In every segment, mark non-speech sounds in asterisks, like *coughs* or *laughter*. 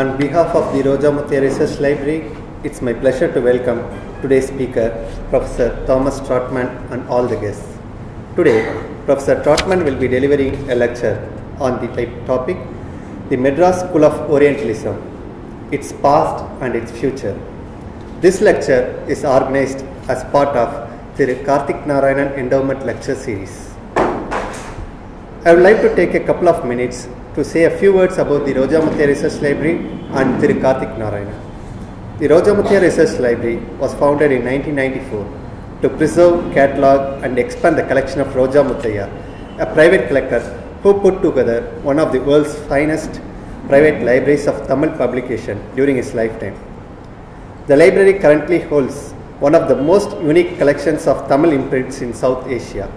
On behalf of the Roja Muthiah Research Library, it's my pleasure to welcome today's speaker, Professor Thomas Trautmann, and all the guests. Today, Professor Trautmann will be delivering a lecture on the topic The Madras School of Orientalism, its past and its future. This lecture is organized as part of the Karthik Narayanan Endowment Lecture Series. I would like to take a couple of minutes to say a few words about the Roja Muthiah Research Library and Thiru Karthik Narayana. The Roja Muthiah Research Library was founded in 1994 to preserve, catalog, and expand the collection of Roja Muthiah, a private collector who put together one of the world's finest private libraries of Tamil publication during his lifetime. The library currently holds one of the most unique collections of Tamil imprints in South Asia.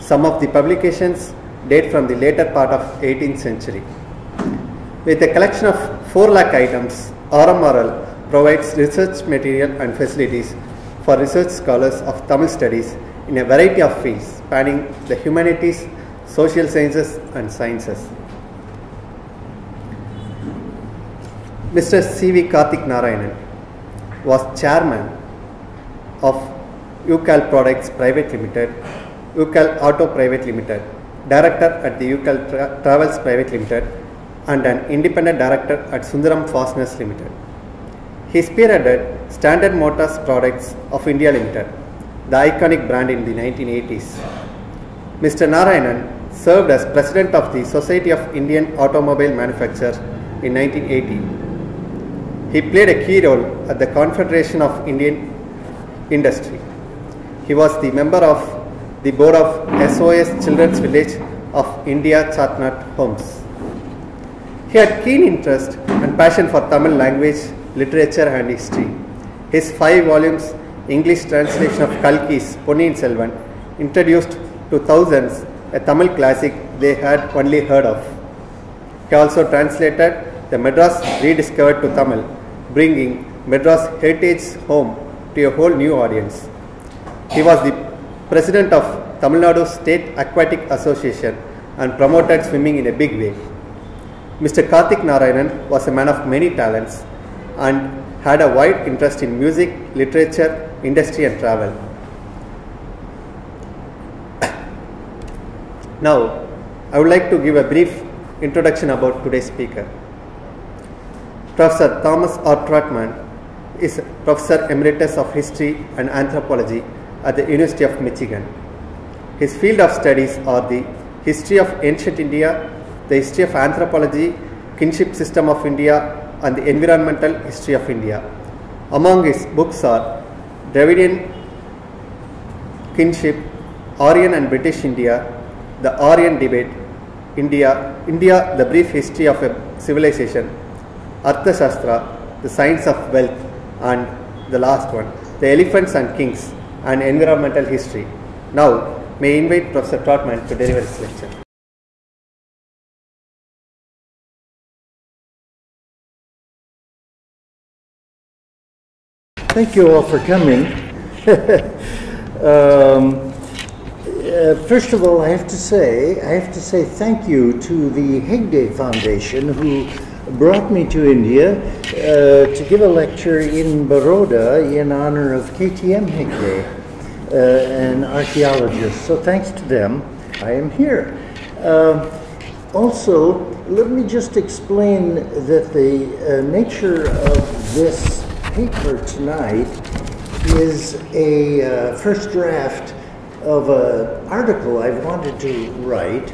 Some of the publications date from the later part of 18th century. With a collection of 4 lakh items, RMRL provides research material and facilities for research scholars of Tamil studies in a variety of fields spanning the humanities, social sciences and sciences. Mr. C.V. Karthik Narayanan was chairman of UCAL Products Private Limited, UCAL Auto Private Limited, director at the UCAL Tra- Travels Private Limited, and an independent director at Sundaram Fasteners Limited. He spearheaded Standard Motors Products of India Limited, the iconic brand in the 1980s. Mr. Narayanan served as president of the Society of Indian Automobile Manufacturers in 1980. He played a key role at the Confederation of Indian Industry. He was the member of the board of SOS Children's Village of India Chatnut Homes. He had keen interest and passion for Tamil language, literature, and history. His five volumes English translation of Kalki's Ponniyin Selvan introduced to thousands a Tamil classic they had only heard of. He also translated the Madras rediscovered to Tamil, bringing Madras heritage home to a whole new audience. He was the president of Tamil Nadu State Aquatic Association and promoted swimming in a big way. Mr. Karthik Narayanan was a man of many talents and had a wide interest in music, literature, industry, and travel. *coughs* Now, I would like to give a brief introduction about today's speaker. Professor Thomas R. Trautmann is Professor Emeritus of History and Anthropology at the University of Michigan. His field of studies are the history of ancient India, the history of anthropology, kinship system of India, and the environmental history of India. Among his books are Dravidian kinship, Aryan and British India, the Aryan debate, India, India, the brief history of a civilization, Arthashastra, the science of wealth, and the last one, the elephants and kings, and environmental history. Now, may I invite Professor Trautmann to deliver his lecture. Thank you all for coming. *laughs* um, uh, first of all, I have to say, I have to say thank you to the Hegde Foundation who brought me to India uh, to give a lecture in Baroda in honor of KTM Hegde, uh, an archaeologist. So thanks to them, I am here. Um, also, let me just explain that the uh, nature of this paper tonight is a uh, first draft of an article I wanted to write.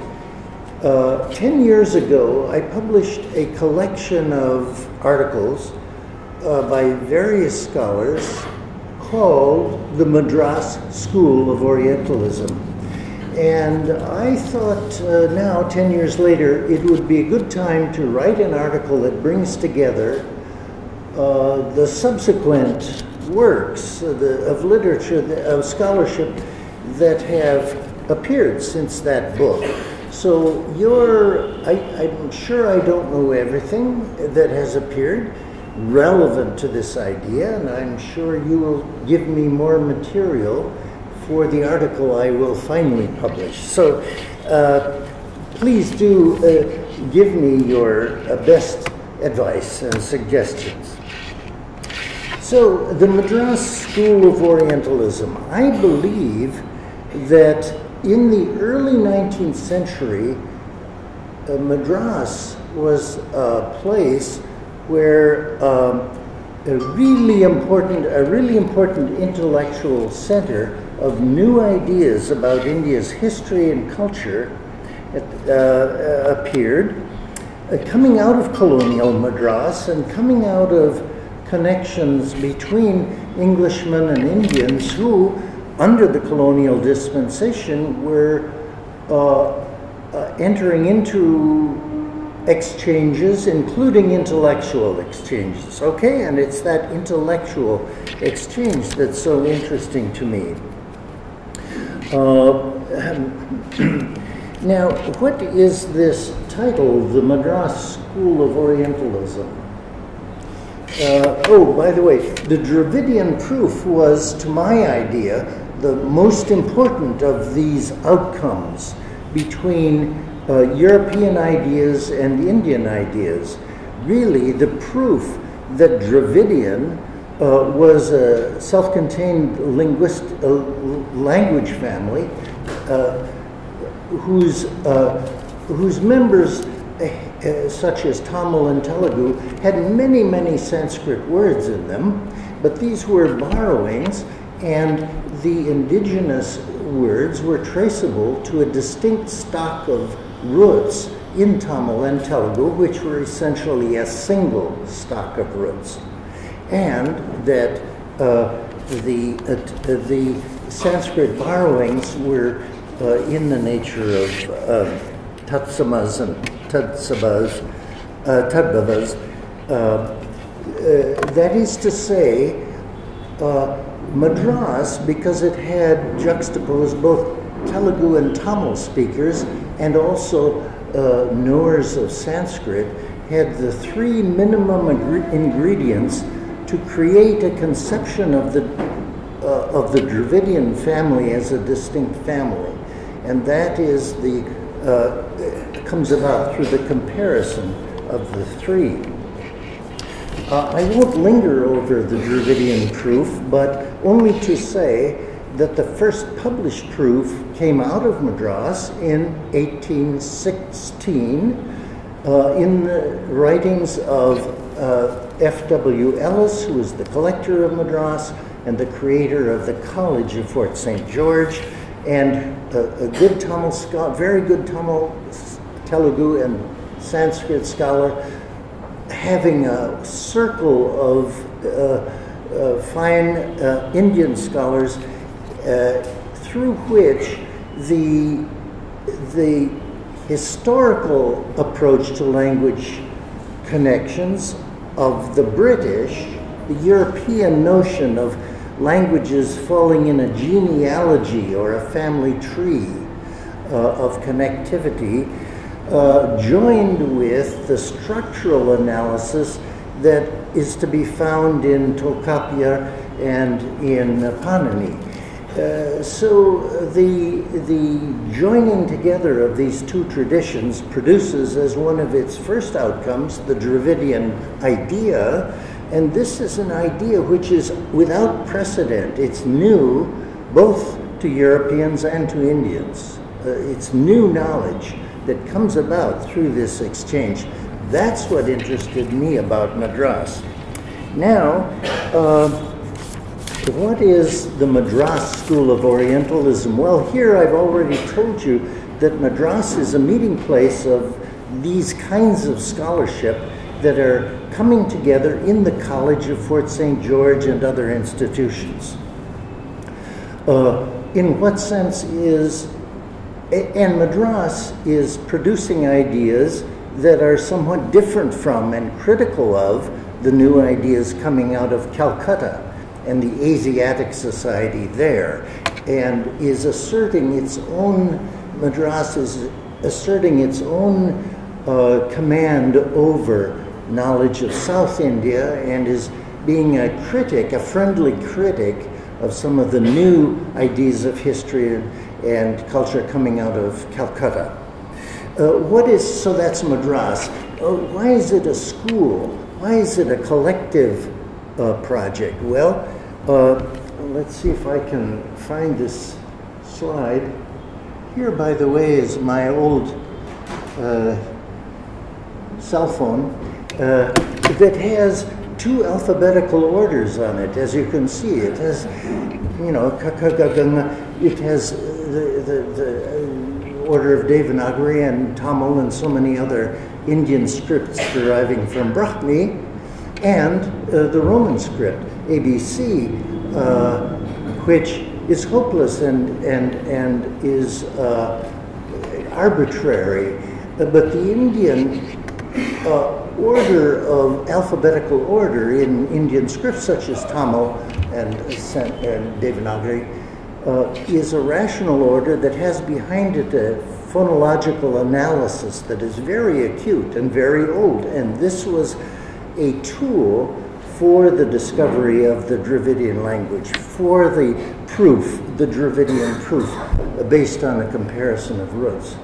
Uh, Ten years ago, I published a collection of articles uh, by various scholars called the Madras School of Orientalism. And I thought uh, now, 10 years later, it would be a good time to write an article that brings together uh, the subsequent works uh, the, of literature, the, of scholarship that have appeared since that book. So you're, I, I'm sure I don't know everything that has appeared relevant to this idea, and I'm sure you will give me more material for the article I will finally publish. So uh, please do uh, give me your uh, best advice and suggestions. So, the Madras School of Orientalism, I believe that in the early 19th century, uh, Madras was a place where um, a really important, a really important intellectual center of new ideas about India's history and culture uh, appeared, uh, coming out of colonial Madras and coming out of connections between Englishmen and Indians who, under the colonial dispensation, were uh, uh, entering into exchanges, including intellectual exchanges. Okay, and it's that intellectual exchange that's so interesting to me. Uh, *clears throat* now, what is this title, the Madras School of Orientalism? Uh, oh, by the way, the Dravidian proof was, to my idea, the most important of these outcomes between uh, European ideas and Indian ideas. Really, the proof that Dravidian uh, was a self contained linguist, uh, language family uh, whose, uh, whose members uh, such as Tamil and Telugu, had many, many Sanskrit words in them, but these were borrowings, and the indigenous words were traceable to a distinct stock of roots in Tamil and Telugu, which were essentially a single stock of roots, and that uh, the, uh, the Sanskrit borrowings were uh, in the nature of tatsamas and tadsabas, uh, tadbhavas. Uh, uh, that is to say, Madras, because it had juxtaposed both Telugu and Tamil speakers and also uh, knowers of Sanskrit, had the three minimum ingredients to create a conception of the uh, of the Dravidian family as a distinct family, and that is the uh, comes about through the comparison of the three. Uh, I won't linger over the Dravidian proof, but only to say that the first published proof came out of Madras in 1816 uh, in the writings of uh, F.W. Ellis, who was the collector of Madras and the creator of the College of Fort St. George, and a, a good Tamil scholar, very good Tamil, Telugu, and Sanskrit scholar, having a circle of uh, uh, fine uh, Indian scholars uh, through which the, the historical approach to language connections of the British, the European notion of languages falling in a genealogy or a family tree uh, of connectivity, uh, joined with the structural analysis that is to be found in Tolkappia and in Panini. Uh, so the, the joining together of these two traditions produces as one of its first outcomes the Dravidian idea and this is an idea which is without precedent. It's new both to Europeans and to Indians. Uh, it's new knowledge that comes about through this exchange. That's what interested me about Madras. Now, uh, what is the Madras School of Orientalism? Well, here I've already told you that Madras is a meeting place of these kinds of scholarship that are coming together in the College of Fort St. George and other institutions. Uh, in what sense is, and Madras is producing ideas that are somewhat different from and critical of the new ideas coming out of Calcutta and the Asiatic Society there, and is asserting its own, Madras is asserting its own uh, command over knowledge of South India and is being a critic, a friendly critic of some of the new ideas of history and, culture coming out of Calcutta. Uh, what is, so that's Madras. uh, why is it a school? Why is it a collective uh, project? Well, uh, let's see if I can find this slide. Here, by the way, is my old uh, cell phone uh, that has two alphabetical orders on it, as you can see. It has, you know, it has the, the, the order of Devanagari and Tamil and so many other Indian scripts deriving from Brahmi, and uh, the Roman script, ABC, uh, which is hopeless and, and, and is uh, arbitrary. But the Indian uh, order of alphabetical order in Indian scripts, such as Tamil and, and Devanagari, uh, is a rational order that has behind it a phonological analysis that is very acute and very old. And this was a tool for the discovery of the Dravidian language, for the proof, the Dravidian proof, based on a comparison of roots.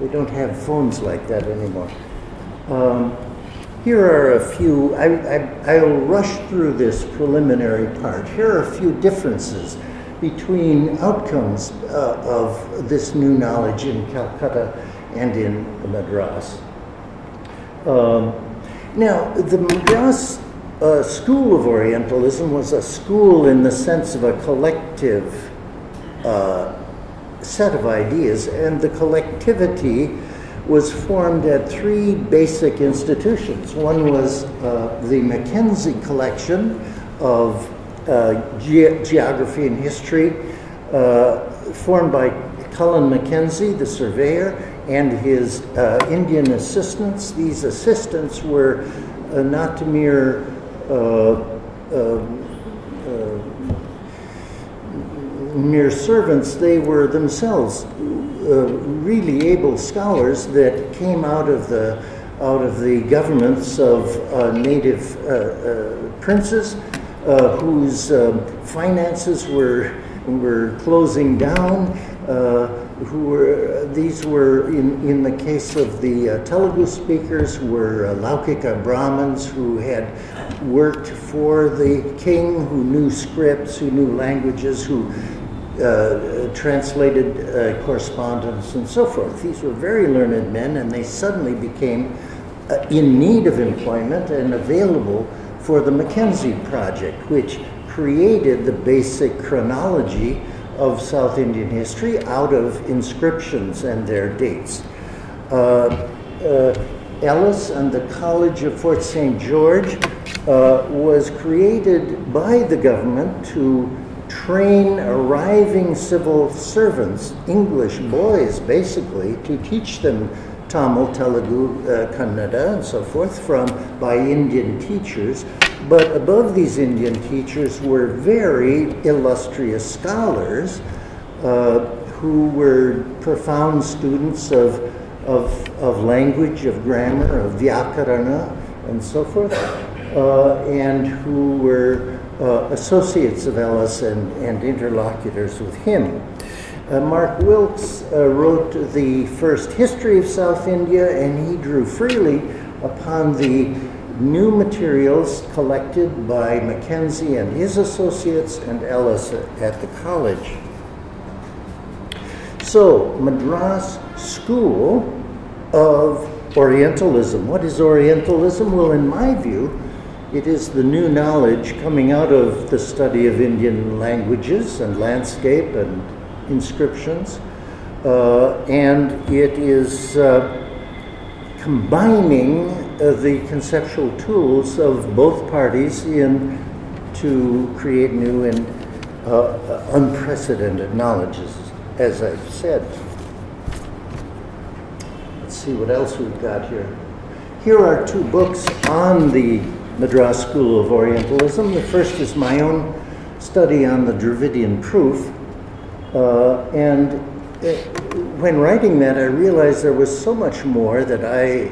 We don't have phones like that anymore. Um, here are a few, I, will rush through this preliminary part. Here are a few differences between outcomes uh, of this new knowledge in Calcutta and in Madras. Um, now, the Madras uh, School of Orientalism was a school in the sense of a collective uh, set of ideas, and the collectivity was formed at three basic institutions. One was uh, the Mackenzie Collection of ge geography and history, uh, formed by Colin Mackenzie, the surveyor, and his uh, Indian assistants. These assistants were not mere mere servants, they were themselves uh, really able scholars that came out of the out of the governments of uh, native uh, princes whose um, finances were were closing down. who were these were in in the case of the Telugu speakers were Laukika Brahmins who had worked for the king, who knew scripts, who knew languages, who uh, translated uh, correspondence and so forth. These were very learned men, and they suddenly became uh, in need of employment and available for the Mackenzie Project, which created the basic chronology of South Indian history out of inscriptions and their dates. Uh, uh, Ellis and the College of Fort St. George uh, was created by the government to train arriving civil servants, English boys basically, to teach them Tamil, Telugu, uh, Kannada, and so forth from by Indian teachers. But above these Indian teachers were very illustrious scholars uh, who were profound students of, of, of language, of grammar, of Vyakarana, and so forth, uh, and who were uh, associates of Ellis and, and interlocutors with him. Uh, Mark Wilkes uh, wrote the first history of South India, and he drew freely upon the new materials collected by Mackenzie and his associates and Ellis at the college. So, Madras School of Orientalism. What is Orientalism? Well, in my view, it is the new knowledge coming out of the study of Indian languages and landscape and inscriptions, uh, and it is uh, combining uh, the conceptual tools of both parties in to create new and unprecedented knowledges, as I've said. Let's see what else we've got here. Here are two books on the Madras School of Orientalism. The first is my own study on the Dravidian proof. Uh, and it, when writing that, I realized there was so much more that I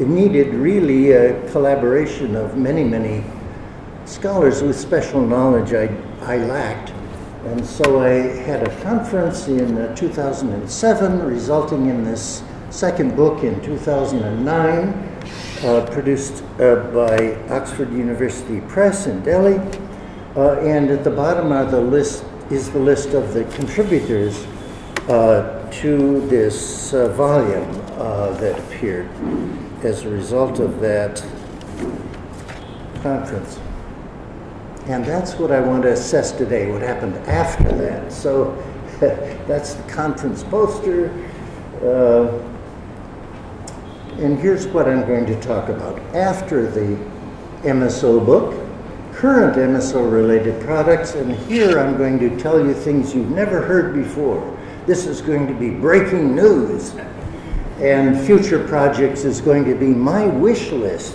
needed really a collaboration of many, many scholars with special knowledge I, I lacked. And so I had a conference in uh, 2007, resulting in this second book in 2009, uh, produced uh, by Oxford University Press in Delhi. Uh, and at the bottom are the list, is the list of the contributors uh, to this uh, volume uh, that appeared as a result of that conference. And that's what I want to assess today, what happened after that. So *laughs* that's the conference poster. Uh, and here's what I'm going to talk about. After the MSO book, current MSO related products, and here I'm going to tell you things you've never heard before. This is going to be breaking news. And future projects is going to be my wish list,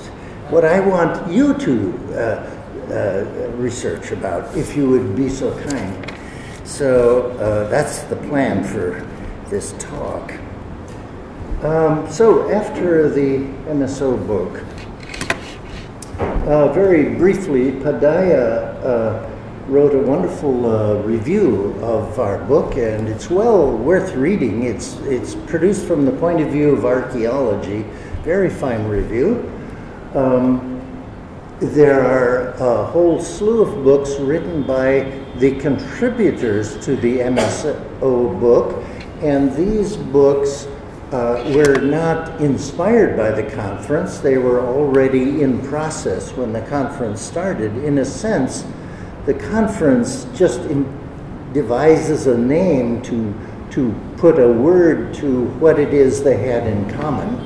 what I want you to uh, uh, research about, if you would be so kind. So uh, that's the plan for this talk. Um, so after the MSO book, uh, very briefly, Paddayya uh, wrote a wonderful uh, review of our book, and it's well worth reading. It's it's produced from the point of view of archaeology. Very fine review. Um, there are a whole slew of books written by the contributors to the MSO book, and these books uh, were not inspired by the conference. They were already in process when the conference started. In a sense, the conference just devises a name to, to put a word to what it is they had in common.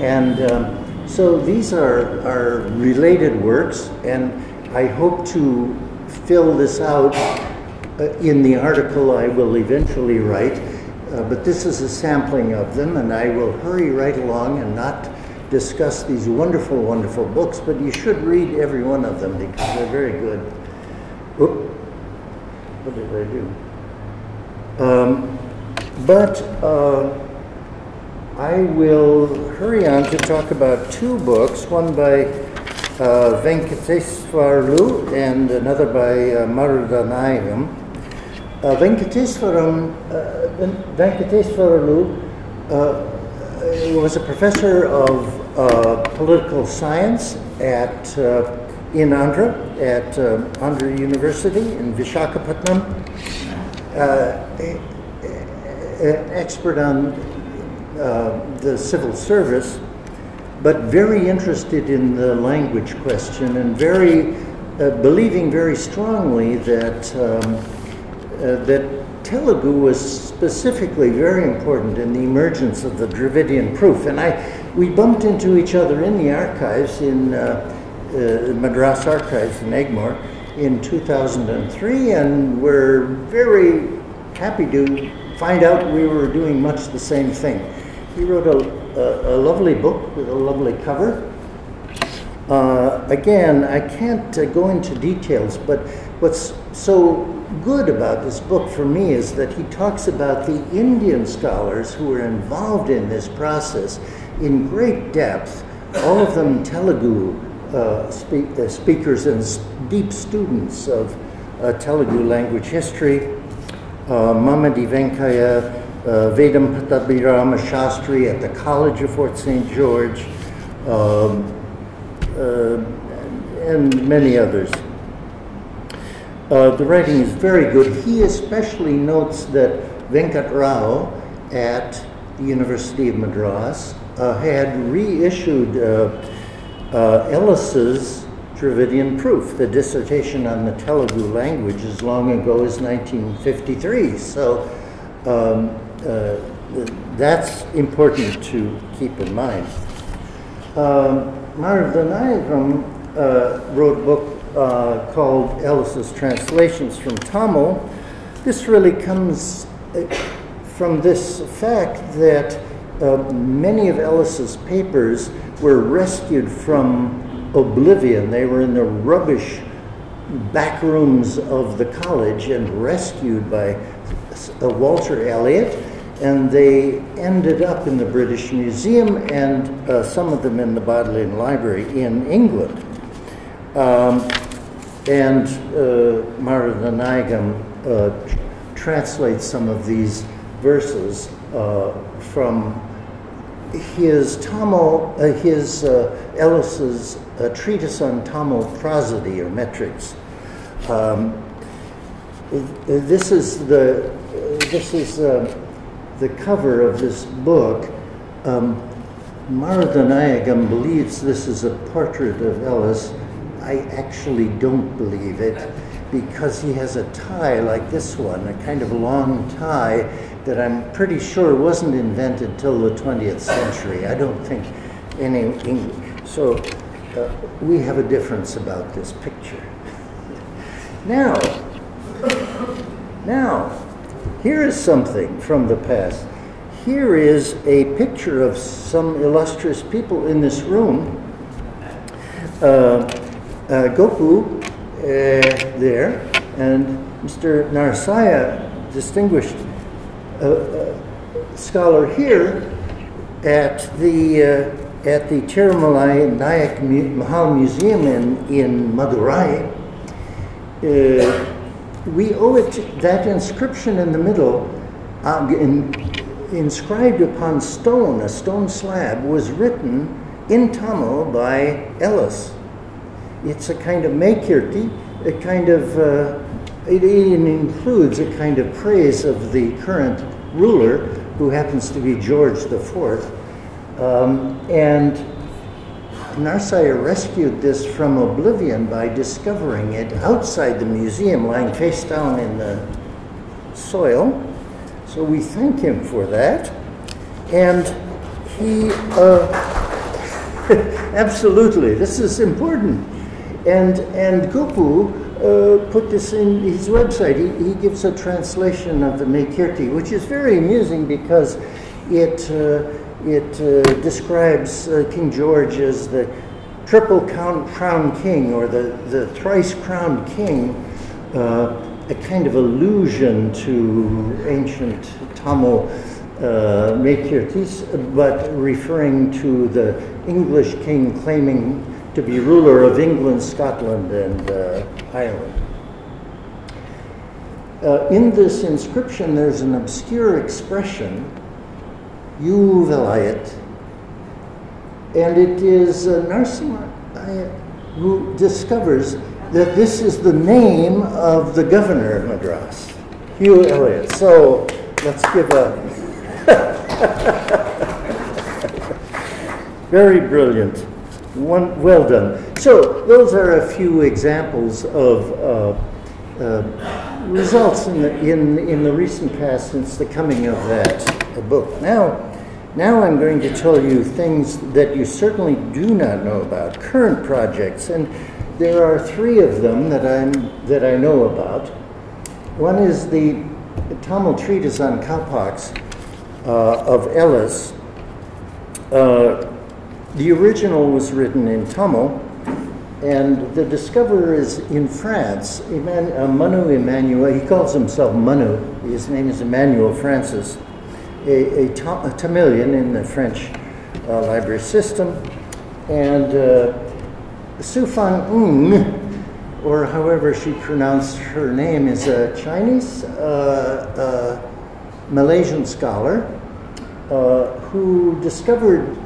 And um, so these are, are related works, and I hope to fill this out uh, in the article I will eventually write. Uh, but this is a sampling of them, and I will hurry right along and not discuss these wonderful, wonderful books, but you should read every one of them because they're very good. Oop. What did I do? Um, but uh, I will hurry on to talk about two books, one by uh, Venkateswarlu and another by uh, Marudhanayagam. Uh, Venkateswaram, uh, Venkateswarlu uh, was a professor of uh, political science at uh, in Andhra at uh, Andhra University in Vishakhapatnam. Expert on the civil service, but very interested in the language question and very believing very strongly that um, that Telugu was specifically very important in the emergence of the Dravidian proof. And I, we bumped into each other in the archives in uh, uh, Madras Archives in Egmore in 2003, and we're very happy to find out we were doing much the same thing. He wrote a, a, a lovely book with a lovely cover. Uh, again, I can't uh, go into details, but what's so good about this book for me is that he talks about the Indian scholars who were involved in this process in great depth, all of them Telugu uh, speak, uh, speakers and deep students of uh, Telugu language history. Uh, Mamadi Venkaya, uh, Vedam Pattabhirama Shastri at the College of Fort St. George, um, uh, and many others. Uh, the writing is very good. He especially notes that Venkat Rao at the University of Madras uh, had reissued uh, uh, Ellis's Dravidian Proof, the dissertation on the Telugu language, as long ago as 1953. So um, uh, that's important to keep in mind. Um, uh, wrote a book uh, called Ellis's Translations from Tamil. This really comes uh, from this fact that uh, many of Ellis's papers were rescued from oblivion. They were in the rubbish back rooms of the college and rescued by uh, Walter Elliott, and they ended up in the British Museum and uh, some of them in the Bodleian Library in England. Um, and uh, uh, translates some of these verses uh, from his Tamil, uh, his uh, Ellis's uh, treatise on Tamil prosody or metrics. Um, this is the this is uh, the cover of this book. Um, believes this is a portrait of Ellis. I actually don't believe it because he has a tie like this one, a kind of long tie that I'm pretty sure wasn't invented till the 20th century. I don't think any English. So uh, we have a difference about this picture. Now, now, here is something from the past. Here is a picture of some illustrious people in this room. Uh, uh, Gopu uh, there, and Mr. Narsaya, distinguished uh, uh, scholar here at the uh, at the Tirumalai Nayak Mahal Museum in, in Madurai. we owe it that inscription in the middle, um, in, inscribed upon stone, a stone slab, was written in Tamil by Ellis. It's a kind of Meykirti, a kind of, uh, it, it includes a kind of praise of the current ruler, who happens to be George IV. Um, and Narsaya rescued this from oblivion by discovering it outside the museum, lying face down in the soil. So we thank him for that. And he, uh, *laughs* absolutely, this is important. And, and Gopu uh, put this in his website. He, he, gives a translation of the Meykirti, which is very amusing because it, uh, it uh, describes uh, King George as the triple crown king or the, the thrice crowned king, uh, a kind of allusion to ancient Tamil uh, Meykirtis, but referring to the English king claiming to be ruler of England, Scotland, and uh, Ireland. Uh, in this inscription, there's an obscure expression, Yuvelayat, and it is uh, who discovers that this is the name of the governor of Madras, Hugh Elliot. So let's give a *laughs* very brilliant. One, well done. So those are a few examples of uh, uh, results in the, in, in the recent past since the coming of that uh, book. Now, now I'm going to tell you things that you certainly do not know about, current projects, and there are three of them that, I'm, that I know about. One is the Tamil treatise on cowpox uh, of Ellis. Uh, the original was written in Tamil, and the discoverer is in France, Eman- uh, Manu Emmanuel. He calls himself Manu. His name is Emmanuel Francis, a, a, a Tamilian in the French uh, library system. And uh, Su Fang Ng, or however she pronounced her name, is a Chinese uh, uh, Malaysian scholar uh, who discovered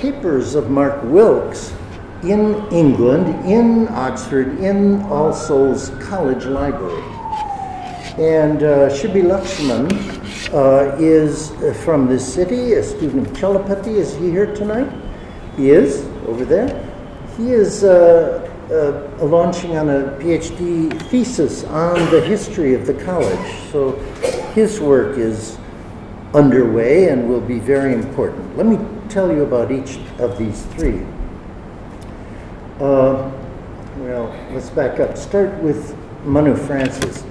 papers of Mark Wilkes in England, in Oxford, in All Souls College Library. And uh, Shibi Lakshman uh, is from this city, a student of Chalapati. Is he here tonight? He is, over there. He is uh, uh, launching on a PhD thesis on the history of the college. So his work is underway and will be very important. Let me tell you about each of these three. Uh, well, let's back up. Start with Manu Francis.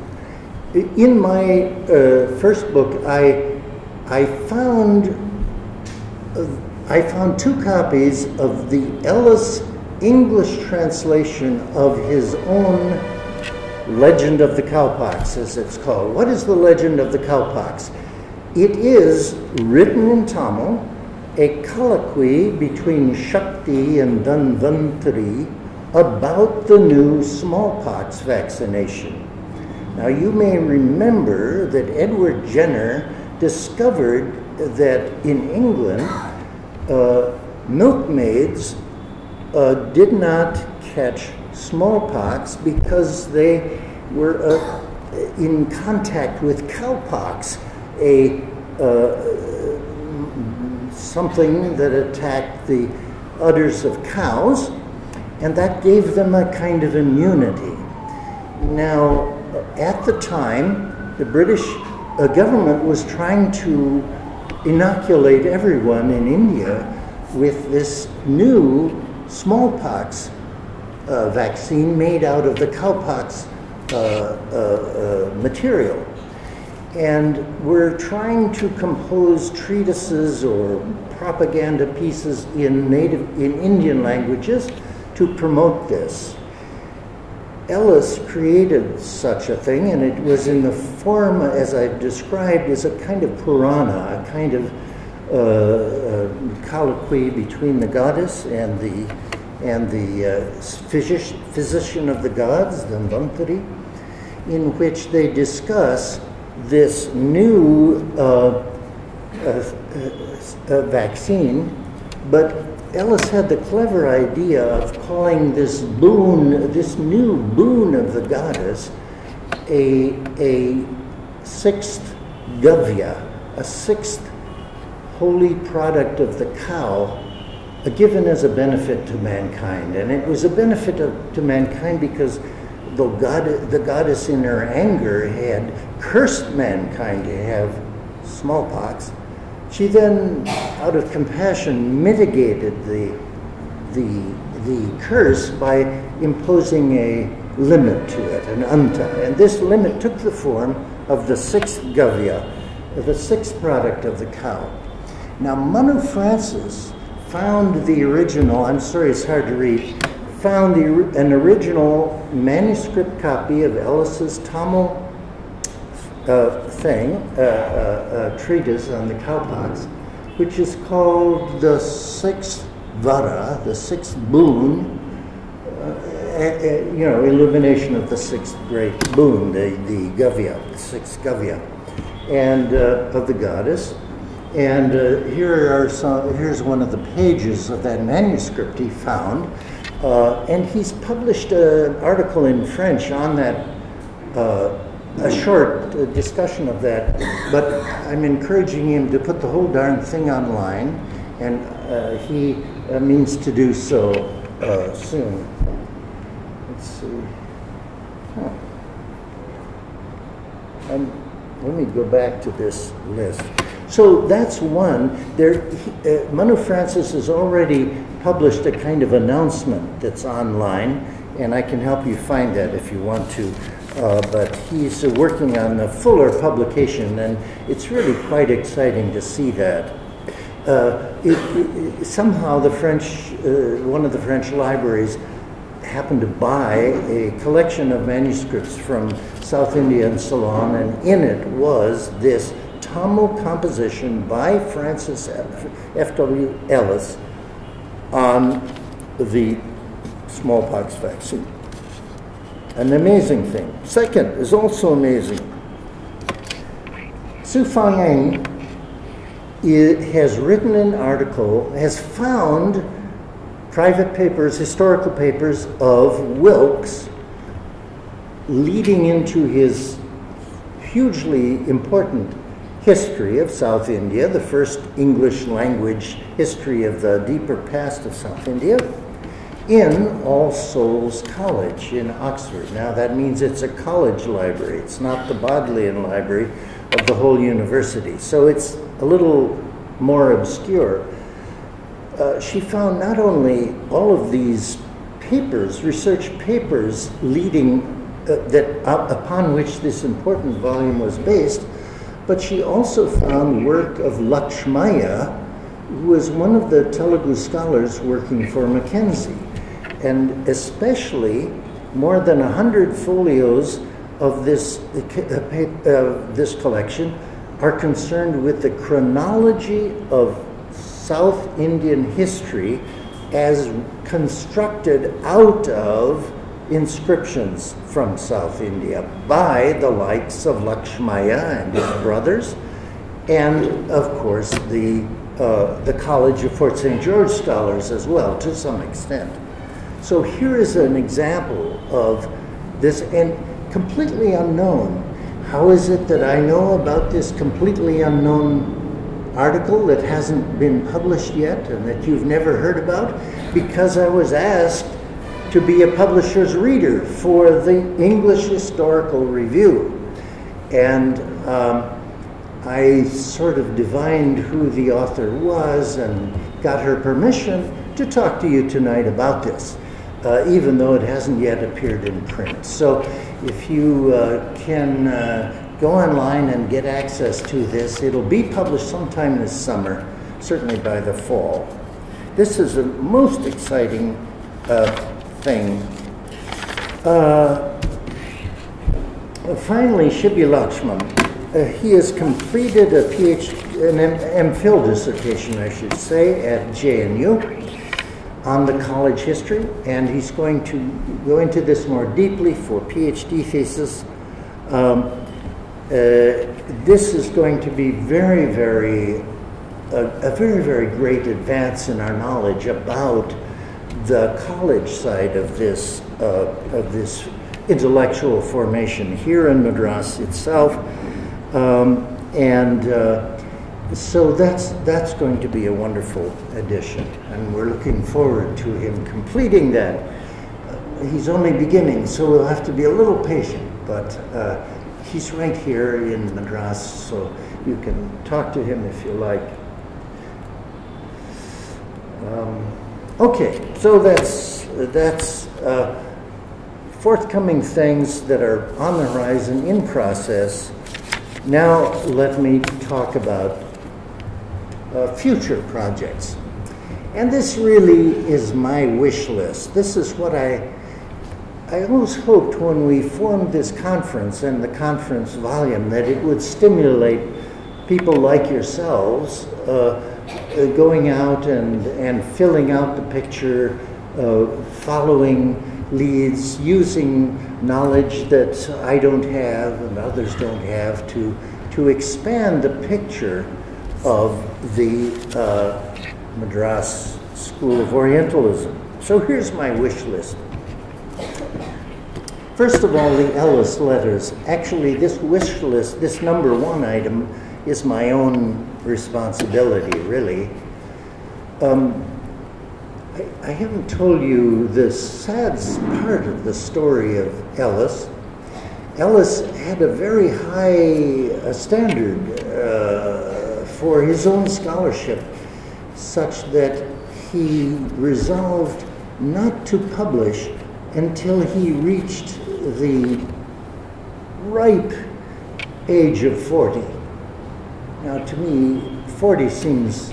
In my uh, first book, I I found uh, I found two copies of the Ellis English translation of his own Legend of the Cowpox, as it's called. What is the Legend of the Cowpox? It is written in Tamil, a colloquy between Shakti and Dhanvantari about the new smallpox vaccination. Now, you may remember that Edward Jenner discovered that in England, uh, milkmaids uh, did not catch smallpox because they were uh, in contact with cowpox, a uh, something that attacked the udders of cows, and that gave them a kind of immunity. Now, at the time, the British uh, government was trying to inoculate everyone in India with this new smallpox uh, vaccine made out of the cowpox uh, uh, uh, material. And we're trying to compose treatises or propaganda pieces in native, in Indian languages to promote this. Ellis created such a thing, and it was in the form, as I've described, as a kind of Purana, a kind of uh, uh, colloquy between the goddess and the and the uh, physic- physician of the gods, the Dhanvantari, in which they discuss this new uh, uh, uh, vaccine, but Ellis had the clever idea of calling this boon, this new boon of the goddess, a, a sixth gavya, a sixth holy product of the cow, uh, given as a benefit to mankind. And it was a benefit of, to mankind because the, god, the goddess, in her anger, had cursed mankind to have smallpox she then, out of compassion, mitigated the, the, the curse by imposing a limit to it, an anta. And this limit took the form of the sixth gavya, the sixth product of the cow. Now, Manu Francis found the original, I'm sorry it's hard to read, found the, an original manuscript copy of Ellis's Tamil uh, thing, uh, uh, treatise on the cowpox, which is called the Sixth Vara, the Sixth Boon, you know, illumination of the sixth great boon, the, the Gavya, the sixth Gavya, and of the goddess. And uh, here are some, here's one of the pages of that manuscript he found. Uh, and he's published an article in French on that uh, a short uh, discussion of that, but I'm encouraging him to put the whole darn thing online, and uh, he uh, means to do so uh, soon. Let's see. Huh. Let me go back to this list. So that's one. There, he, uh, Manu Francis has already published a kind of announcement that's online, and I can help you find that if you want to. Uh, but he's uh, working on a fuller publication, and it's really quite exciting to see that. Uh, it, it, somehow, the French, uh, one of the French libraries, happened to buy a collection of manuscripts from South India and Ceylon, and in it was this Tamil composition by Francis F.W. Ellis on the smallpox vaccine. An amazing thing. Second is also amazing. Su Fang has written an article, has found private papers, historical papers of Wilkes leading into his hugely important history of South India, the first English language history of the deeper past of South India in All Souls College in Oxford. Now, that means it's a college library, it's not the Bodleian Library of the whole university. So it's a little more obscure. Uh, she found not only all of these papers, research papers leading uh, that uh, upon which this important volume was based, but she also found work of Lakshmaya, who was one of the Telugu scholars working for Mackenzie. And especially more than 100 folios of this, uh, uh, this collection are concerned with the chronology of South Indian history as constructed out of inscriptions from South India by the likes of Lakshmaya and his brothers, and of course the uh, the College of Fort St. George scholars as well, to some extent. So here is an example of this, and completely unknown. How is it that I know about this completely unknown article that hasn't been published yet and that you've never heard about? Because I was asked to be a publisher's reader for the English Historical Review. And um, I sort of divined who the author was and got her permission to talk to you tonight about this, uh, even though it hasn't yet appeared in print. So if you uh, can uh, go online and get access to this, it'll be published sometime this summer, certainly by the fall. This is a most exciting uh, thing. Uh, finally, Shibi Lakshman. Uh, he has completed a PhD, an M- MPhil dissertation, I should say, at JNU on the college history, and he's going to go into this more deeply for PhD thesis. Um, uh, this is going to be very, very, a, a very, very great advance in our knowledge about the college side of this uh, of this intellectual formation here in Madras itself, um, and uh, so that's that's going to be a wonderful addition, and we're looking forward to him completing that. Uh, he's only beginning, so we'll have to be a little patient, but uh, he's right here in Madras, so you can talk to him if you like. Um, Okay, so that's that's uh, forthcoming things that are on the horizon in process. Now let me talk about uh, future projects, and this really is my wish list. This is what I I always hoped when we formed this conference and the conference volume that it would stimulate people like yourselves. Uh, going out and, and filling out the picture, uh, following leads, using knowledge that I don't have and others don't have to, to expand the picture of the uh, Madras School of Orientalism. So here's my wish list. First of all, the Ellis letters. Actually, this wish list, this number one item, is my own responsibility, really. Um, I, I, haven't told you the sad part of the story of Ellis. Ellis had a very high uh, standard uh, for his own scholarship, such that he resolved not to publish until he reached the ripe age of 40. Now, to me, 40 seems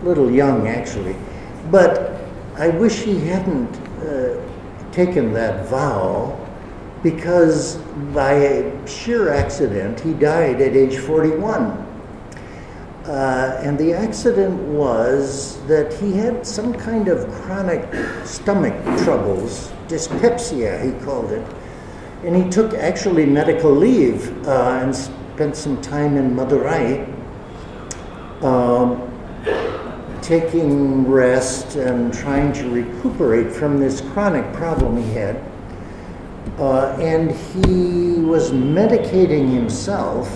a little young, actually. But I wish he hadn't uh, taken that vow because by a sheer accident, he died at age 41. Uh, and the accident was that he had some kind of chronic stomach troubles, dyspepsia, he called it. And he took actually medical leave uh, and spent some time in Madurai, um, taking rest and trying to recuperate from this chronic problem he had. Uh, and he was medicating himself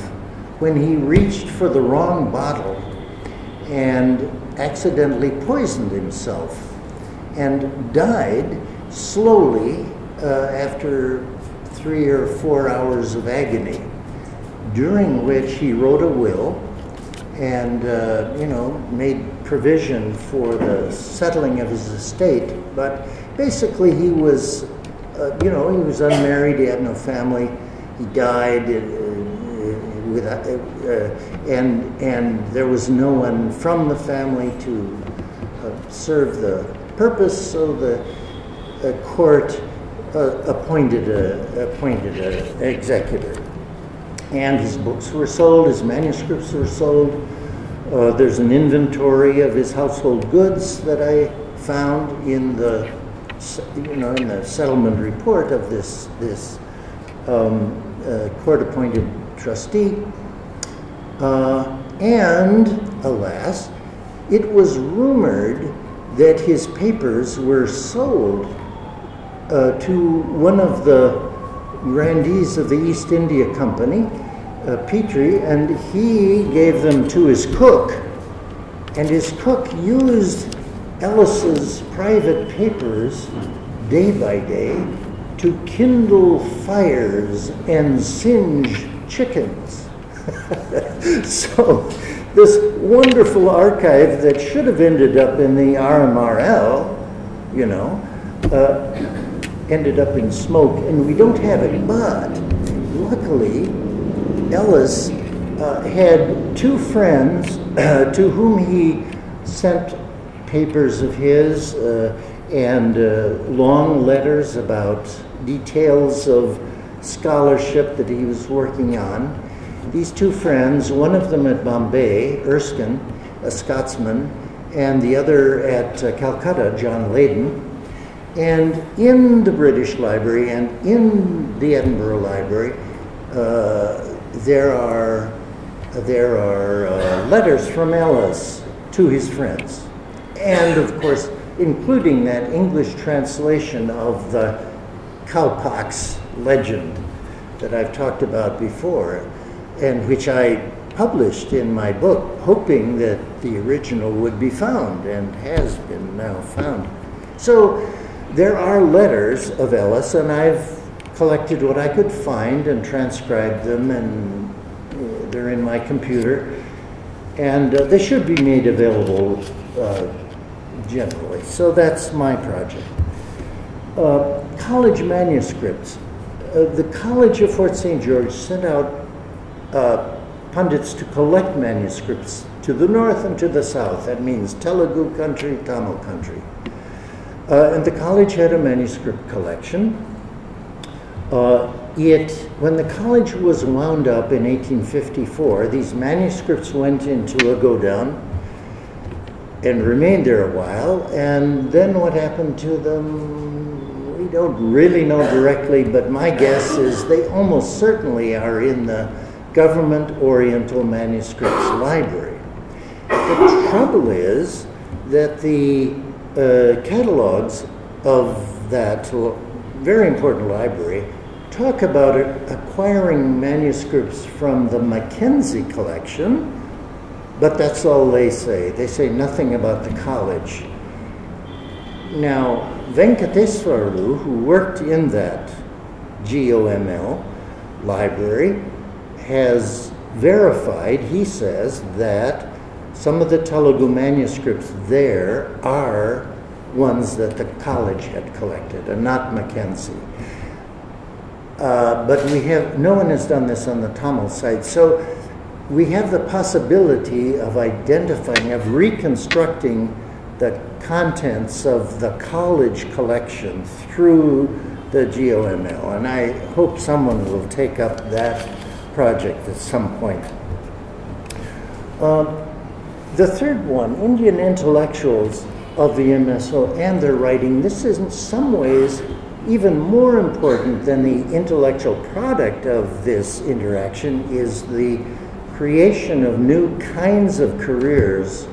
when he reached for the wrong bottle and accidentally poisoned himself and died slowly uh, after three or four hours of agony during which he wrote a will and, uh, you know, made provision for the settling of his estate. But basically, he was, uh, you know, he was unmarried, he had no family, he died. Uh, without, uh, and, and there was no one from the family to uh, serve the purpose, so the court uh, appointed a appointed an executor and his books were sold, his manuscripts were sold. Uh, there's an inventory of his household goods that I found in the, you know, in the settlement report of this this um, uh, court-appointed trustee. Uh, and alas, it was rumored that his papers were sold uh, to one of the grandees of the East India Company, uh, Petrie, and he gave them to his cook. And his cook used Ellis's private papers day by day to kindle fires and singe chickens. *laughs* so, this wonderful archive that should have ended up in the RMRL, you know, uh, ended up in smoke, and we don't have it. But luckily, Ellis uh, had two friends uh, to whom he sent papers of his uh, and uh, long letters about details of scholarship that he was working on. These two friends, one of them at Bombay, Erskine, a Scotsman, and the other at uh, Calcutta, John Leyden. And in the British Library and in the Edinburgh Library, uh, there are there are uh, letters from Ellis to his friends, and of course, including that English translation of the cowpox legend that I've talked about before, and which I published in my book, hoping that the original would be found, and has been now found. So there are letters of Ellis, and I've collected what I could find and transcribed them, and uh, they're in my computer. And uh, they should be made available uh, generally. So that's my project. Uh, college manuscripts. Uh, the College of Fort St. George sent out uh, pundits to collect manuscripts to the north and to the south. That means Telugu country, Tamil country. Uh, and the college had a manuscript collection. Uh, it, when the college was wound up in 1854, these manuscripts went into a godown and remained there a while. And then what happened to them, we don't really know directly, but my guess is they almost certainly are in the Government Oriental Manuscripts Library. The trouble is that the Uh, catalogs of that very important library talk about acquiring manuscripts from the Mackenzie collection, but that's all they say. They say nothing about the college. Now, Venkateswarlu, who worked in that GOML library, has verified, he says, that some of the Telugu manuscripts there are ones that the college had collected and not Mackenzie. Uh, but we have, no one has done this on the Tamil side. So we have the possibility of identifying, of reconstructing the contents of the college collection through the GOML. And I hope someone will take up that project at some point. Um, the third one, Indian intellectuals of the MSO and their writing, this is in some ways even more important than the intellectual product of this interaction is the creation of new kinds of careers,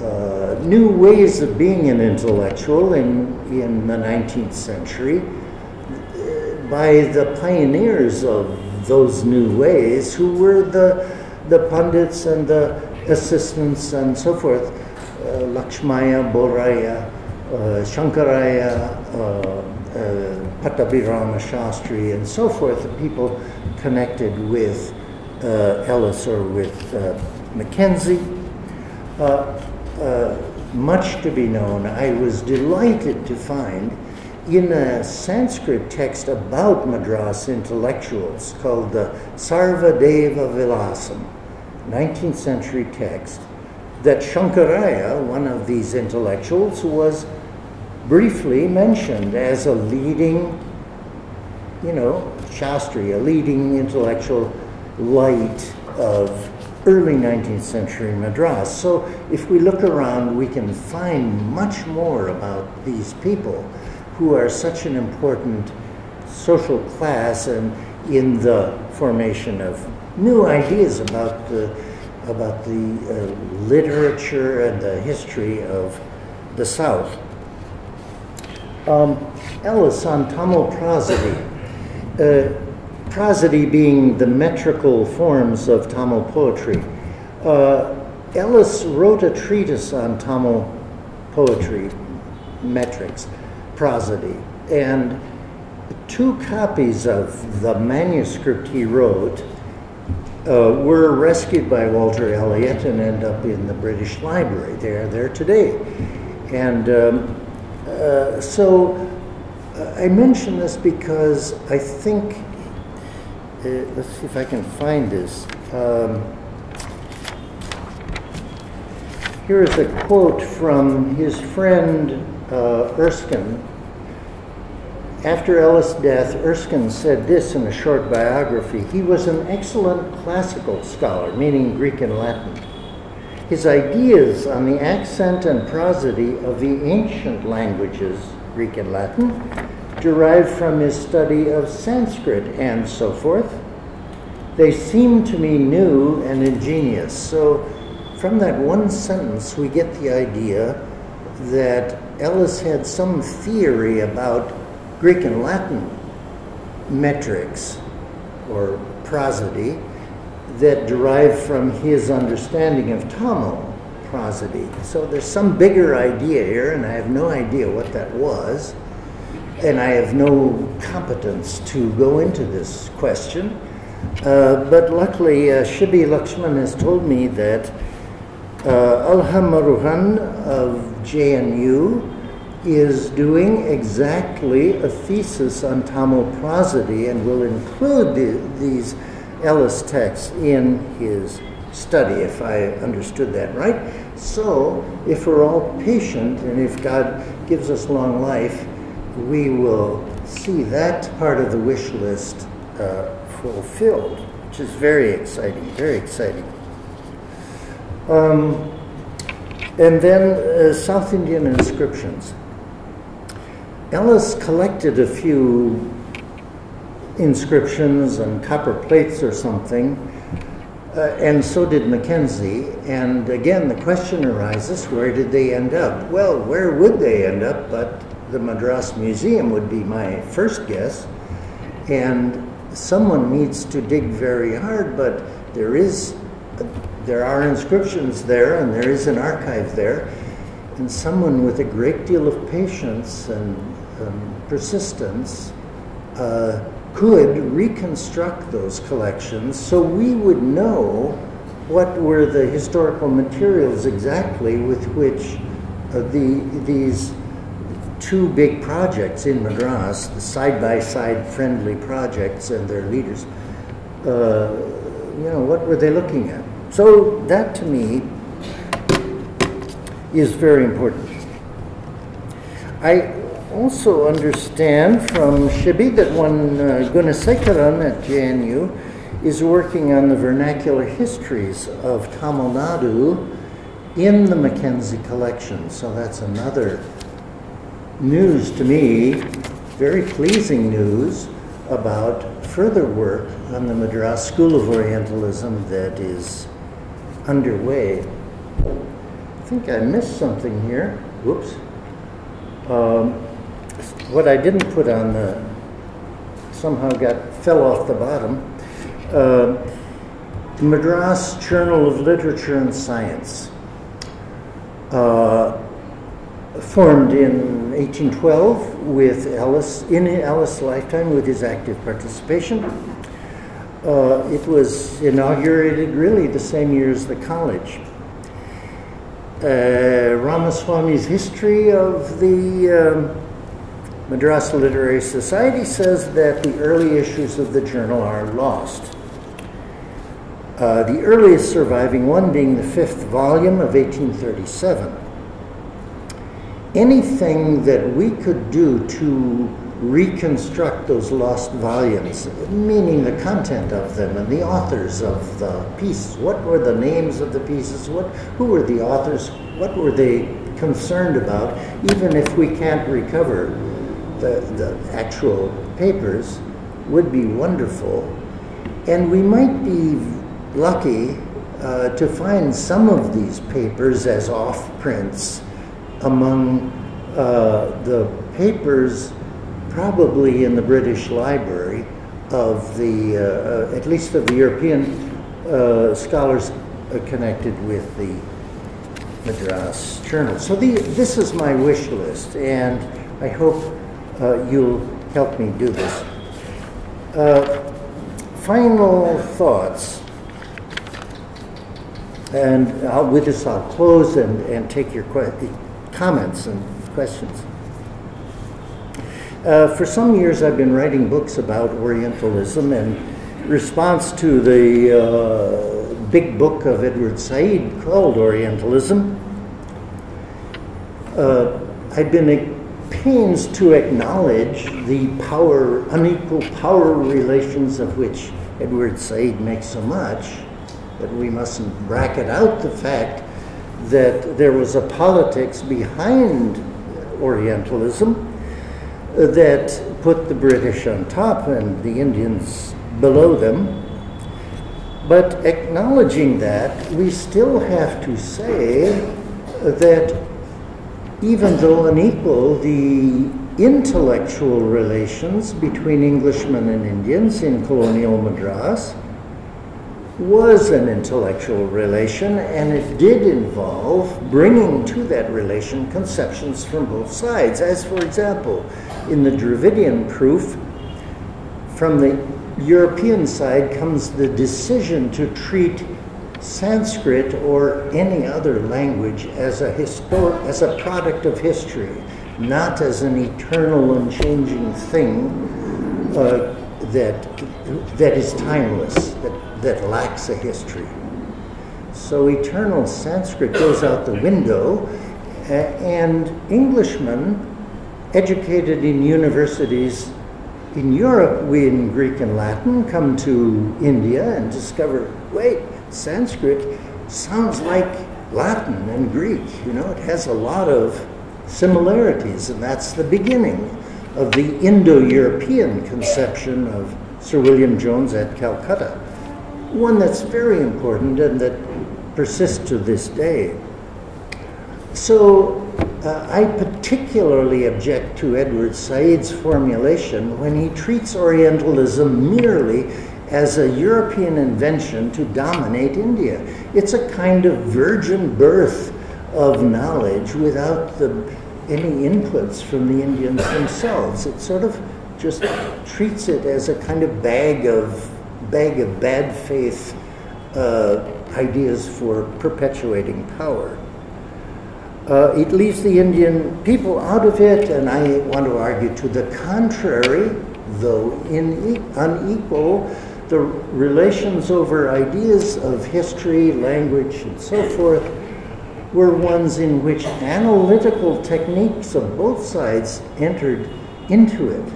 uh, new ways of being an intellectual in, in the 19th century by the pioneers of those new ways who were the, the pundits and the assistants and so forth, uh, Lakshmaya, Boraya, uh, Shankaraya, uh, uh, Pattabhirama Shastri, and so forth, the people connected with uh, Ellis or with uh, Mackenzie. Much to be known. I was delighted to find in a Sanskrit text about Madras intellectuals called the Sarvadeva Vilasam, 19th century text, that Shankaraya, one of these intellectuals, was briefly mentioned as a leading, you know, Shastri, a leading intellectual light of early 19th century Madras. So if we look around, we can find much more about these people who are such an important social class and in the formation of new ideas about the about the uh, literature and the history of the South. Um, Ellis on Tamil prosody. Uh, prosody being the metrical forms of Tamil poetry. Uh, Ellis wrote a treatise on Tamil poetry, metrics, prosody, and two copies of the manuscript he wrote uh, were rescued by Walter Elliot and end up in the British Library. They are there today. And um, uh, so uh, I mention this because I think, uh, let's see if I can find this. Um, here is a quote from his friend uh, Erskine. After Ellis' death, Erskine said this in a short biography He was an excellent classical scholar, meaning Greek and Latin. His ideas on the accent and prosody of the ancient languages, Greek and Latin, derived from his study of Sanskrit and so forth. They seem to me new and ingenious. So, from that one sentence, we get the idea that Ellis had some theory about Greek and Latin metrics or prosody that derive from his understanding of Tamil prosody. So there's some bigger idea here, and I have no idea what that was, and I have no competence to go into this question. Uh, but luckily, uh, Shibi Lakshman has told me that uh, of JNU is doing exactly a thesis on Tamil prosody and will include the, these Ellis texts in his study, if I understood that right. So, if we're all patient and if God gives us long life, we will see that part of the wish list uh, fulfilled, which is very exciting, very exciting. Um, and then uh, South Indian inscriptions. Ellis collected a few inscriptions and copper plates or something, uh, and so did Mackenzie. And again, the question arises where did they end up? Well, where would they end up? But the Madras Museum would be my first guess. And someone needs to dig very hard, but there is. There are inscriptions there, and there is an archive there, and someone with a great deal of patience and um, persistence uh, could reconstruct those collections so we would know what were the historical materials exactly with which uh, the, these two big projects in Madras, the side-by-side friendly projects and their leaders, uh, you know, what were they looking at? So that to me is very important. I also understand from Shibi that one uh, at JNU is working on the vernacular histories of Tamil Nadu in the Mackenzie collection. So that's another news to me, very pleasing news about further work on the Madras School of Orientalism that is underway. I think I missed something here. Whoops. Um, what I didn't put on the somehow got fell off the bottom. Uh, Madras Journal of Literature and Science, uh, formed in 1812 with Ellis in Ellis' lifetime with his active participation. Uh, it was inaugurated really the same year as the college. Uh, Ramaswamy's history of the um, Madras Literary Society says that the early issues of the journal are lost. Uh, the earliest surviving one being the fifth volume of 1837. Anything that we could do to reconstruct those lost volumes, meaning the content of them and the authors of the pieces. What were the names of the pieces? What, who were the authors? What were they concerned about? Even if we can't recover the, the actual papers would be wonderful. And we might be lucky uh, to find some of these papers as off prints among uh, the papers probably in the British Library of the, uh, at least of the European uh, scholars connected with the Madras Journal. So the, this is my wish list, and I hope uh, you'll help me do this. Uh, final thoughts, and I'll, with this I'll close and, and take your comments and questions. Uh, for some years, I've been writing books about Orientalism and response to the uh, big book of Edward Said called Orientalism. Uh, I've been pains to acknowledge the power, unequal power relations of which Edward Said makes so much, but we mustn't bracket out the fact that there was a politics behind Orientalism that put the British on top and the Indians below them. But acknowledging that, we still have to say that even though unequal, the intellectual relations between Englishmen and Indians in colonial Madras was an intellectual relation, and it did involve bringing to that relation conceptions from both sides. As, for example, in the Dravidian proof, from the European side comes the decision to treat Sanskrit or any other language as a, histor- as a product of history, not as an eternal, and changing thing uh, that, that is timeless, that, that lacks a history. So eternal Sanskrit goes out the window, and Englishmen educated in universities in Europe, we in Greek and Latin come to India and discover wait, Sanskrit sounds like Latin and Greek. You know, it has a lot of similarities, and that's the beginning of the Indo European conception of Sir William Jones at Calcutta. One that's very important and that persists to this day. So uh, I particularly object to Edward Said's formulation when he treats Orientalism merely as a European invention to dominate India. It's a kind of virgin birth of knowledge without the, any inputs from the Indians themselves. It sort of just treats it as a kind of bag of bag of bad faith uh, ideas for perpetuating power. Uh, it leaves the Indian people out of it, and I want to argue to the contrary, though in unequal, the relations over ideas of history, language, and so forth were ones in which analytical techniques of both sides entered into it.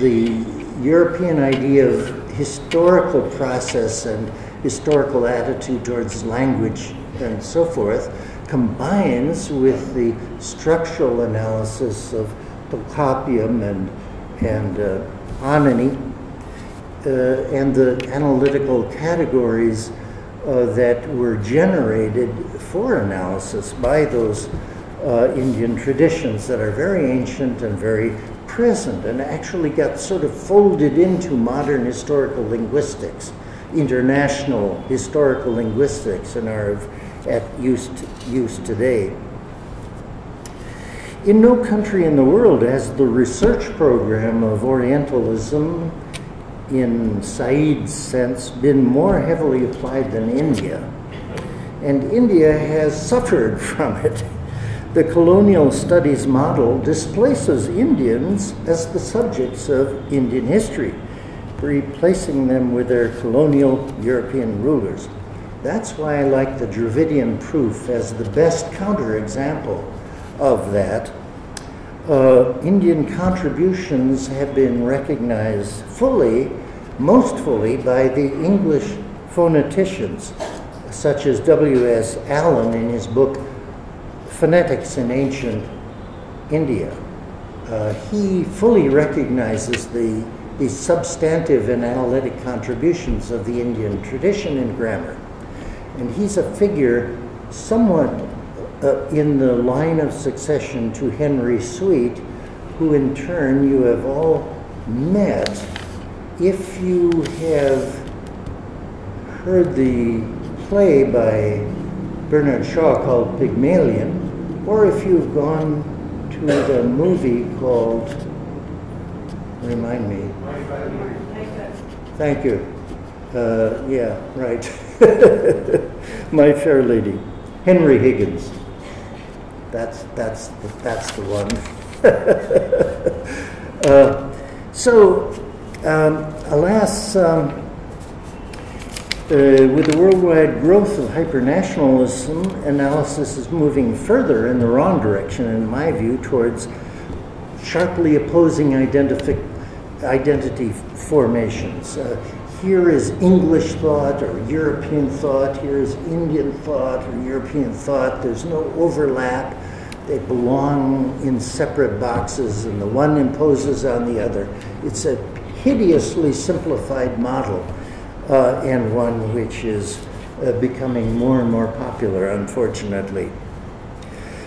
The European idea of historical process and historical attitude towards language and so forth combines with the structural analysis of Tolkappiyam and, and uh, Anani and the analytical categories uh, that were generated for analysis by those uh, Indian traditions that are very ancient and very present and actually got sort of folded into modern historical linguistics, international historical linguistics, and are at use, use today. In no country in the world has the research program of Orientalism, in Said's sense, been more heavily applied than India. And India has suffered *laughs* from it. The colonial studies model displaces Indians as the subjects of Indian history, replacing them with their colonial European rulers. That's why I like the Dravidian proof as the best counterexample of that. Uh, Indian contributions have been recognized fully, most fully, by the English phoneticians, such as W.S. Allen in his book Phonetics in Ancient India. Uh, he fully recognizes the, the substantive and analytic contributions of the Indian tradition in grammar. And he's a figure somewhat uh, in the line of succession to Henry Sweet, who in turn you have all met if you have heard the play by Bernard Shaw called Pygmalion, or if you've gone to the movie called, remind me. Thank you. Uh, yeah, right. *laughs* My Fair Lady. Henry Higgins. That's, that's, the, that's the one. *laughs* uh, so, um, alas, um, uh, with the worldwide growth of hypernationalism, analysis is moving further in the wrong direction, in my view, towards sharply opposing identity formations. Uh, here is English thought or European thought, here is Indian thought or European thought. There's no overlap. They belong in separate boxes, and the one imposes on the other. It's a hideously simplified model, uh, and one which is uh, becoming more and more popular, unfortunately.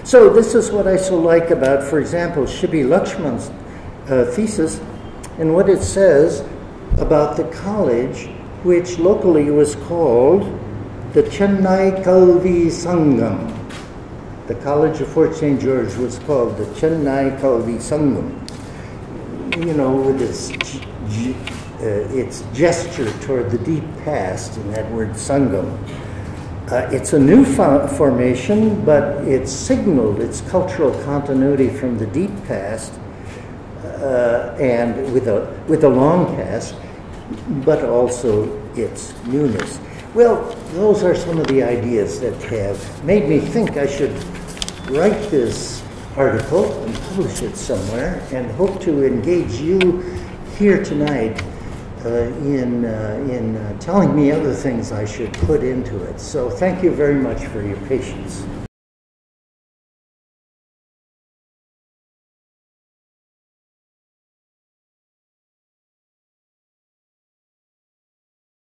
So, this is what I so like about, for example, Shibi Lakshman's uh, thesis and what it says about the college, which locally was called the Chennai Kalvi Sangam. The College of Fort St. George was called the Chennai Kalvi Sangam. You know, with its, uh, its gesture toward the deep past in that word Sangam. Uh, it's a new fo- formation, but it signaled its cultural continuity from the deep past uh, and with a, with a long past, but also its newness. Well, those are some of the ideas that have made me think I should write this article and publish it somewhere and hope to engage you here tonight uh, in, uh, in uh, telling me other things I should put into it. So thank you very much for your patience.